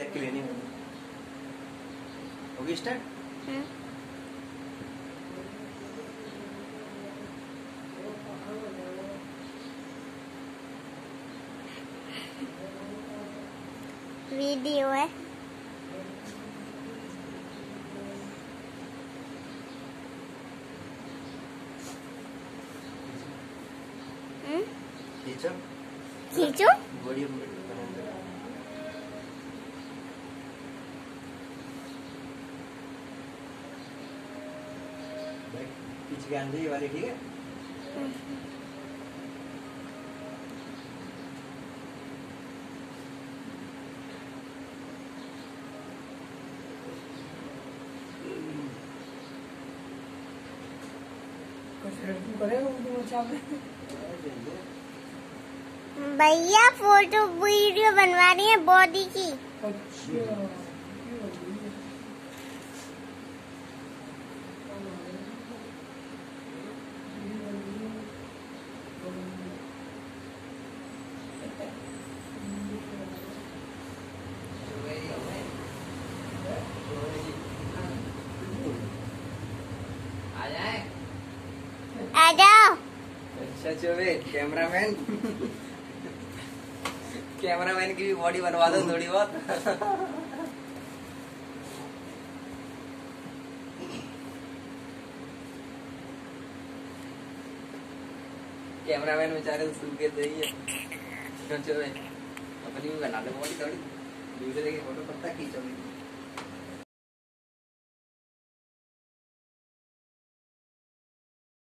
देख के लेनी होगी। स्टार्ट हम्म, वीडियो है। हम्म, खींचो खींचो पीछे के आंधी वाली ठीक है? भैया फ़ोटो वीडियो बनवा रही है बॉडी की। अच्छा। अच्छा कैमरामैन कैमरामैन की भी बॉडी बनवा दो थोड़ी बहुत। कैमरामैन बेचारे तो सूखे थे ही है। चोबे अपनी भी बना दो बॉडी थोड़ी। दूसरे की फ़ोटो तक खींचोगे।